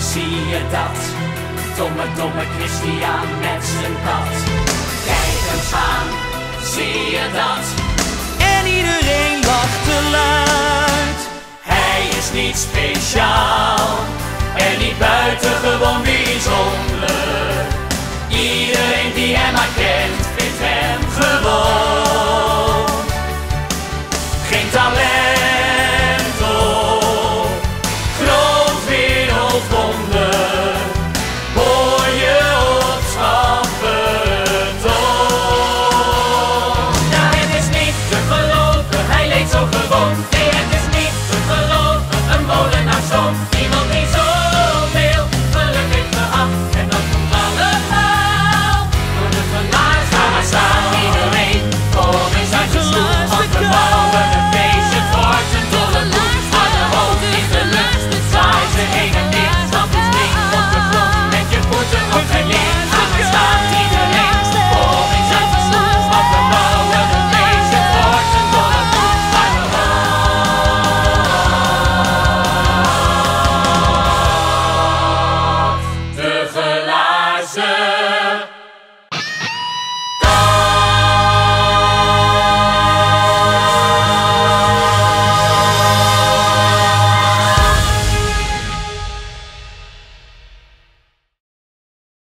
Zie je dat? Domme, domme Christian met zijn kat. Kijk hem aan, zie je dat? En iedereen lacht te luid. Hij is niet speciaal en niet buitengewoon bijzonder. Iedereen die hem maar kent